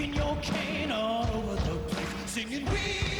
kicking your cane all over the place, singing we.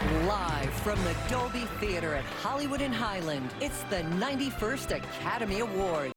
Live from the Dolby Theater at Hollywood and Highland, it's the 91st Academy Awards.